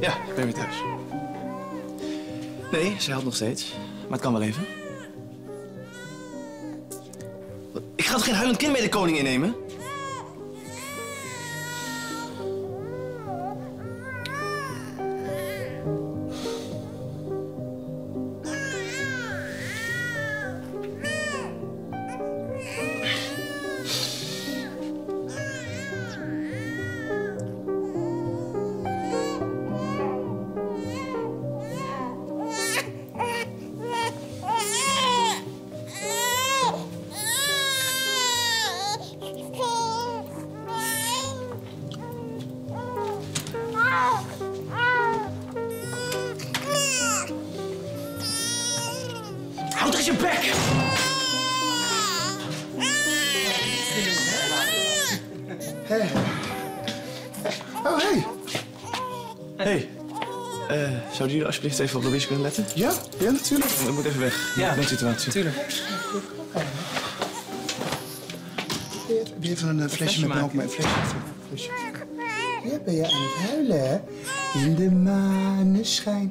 Ja, ik ben weer thuis. Nee, zij helpt nog steeds. Maar het kan wel even. Ik ga toch geen huilend kind mee de koning innemen? Houd eens je bek! Oh, hey. Hey, eh zouden jullie alsjeblieft even op Louise kunnen letten? Ja, ja, natuurlijk. Ik moet even weg. Ja. situatie. Tuurlijk. Heb je even een eh, flesje met melk? Een flesje. flesje. Ja, ben je aan het huilen, hè? In de maneschijn.